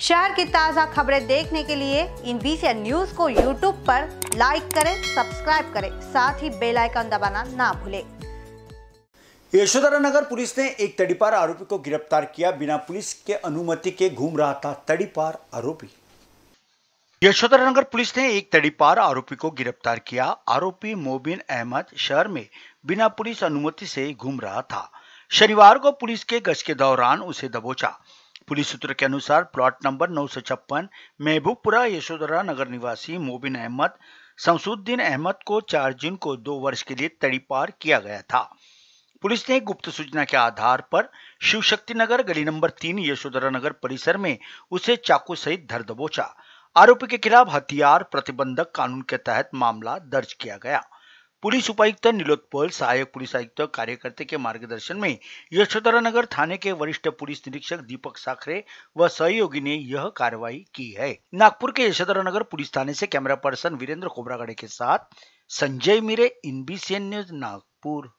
शहर की ताज़ा खबरें देखने के लिए इन बीसीएन न्यूज़ को यूट्यूब पर लाइक करें सब्सक्राइब करें, साथ ही बेल आइकन दबाना ना भूलें। यशोधरा नगर पुलिस ने एक तड़ीपार आरोपी को गिरफ़्तार किया बिना पुलिस के अनुमति के घूम रहा था तड़ीपार आरोपी। यशोधरा नगर पुलिस ने एक तड़ीपार आरोपी को गिरफ़्तार किया। आरोपी मोबिन अहमद शहर में बिना पुलिस अनुमति से घूम रहा था। शनिवार को पुलिस के गश्त के दौरान उसे दबोचा। पुलिस सूत्र के अनुसार प्लॉट नंबर नौ सौ छप्पन महबूबपुरा यशोधरा नगर निवासी मोबिन अहमद, शमसुद्दीन अहमद को चार जून को दो वर्ष के लिए तड़ीपार किया गया था। पुलिस ने गुप्त सूचना के आधार पर शिव शक्ति नगर, गली नंबर तीन, यशोधरा नगर परिसर में उसे चाकू सहित धर दबोचा। आरोपी के खिलाफ हथियार प्रतिबंधक कानून के तहत मामला दर्ज किया गया। पुलिस उपायुक्त नीलोत्पल सहायक पुलिस आयुक्त, कार्यकर्ते के मार्गदर्शन में यशोधरा नगर थाने के वरिष्ठ पुलिस निरीक्षक दीपक साखरे व सहयोगी ने यह कार्रवाई की है। नागपुर के यशोधरा नगर पुलिस थाने से कैमरा पर्सन वीरेंद्र खोबरागड़े के साथ संजय मीरे इन न्यूज़ नागपुर।